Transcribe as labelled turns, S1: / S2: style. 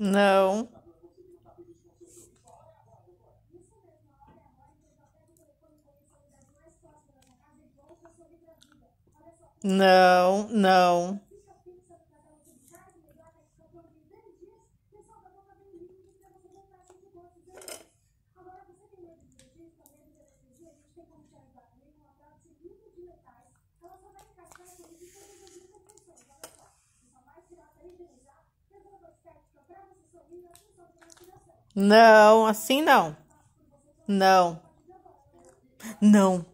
S1: Não. Não, não. Não, assim não. Não. Não.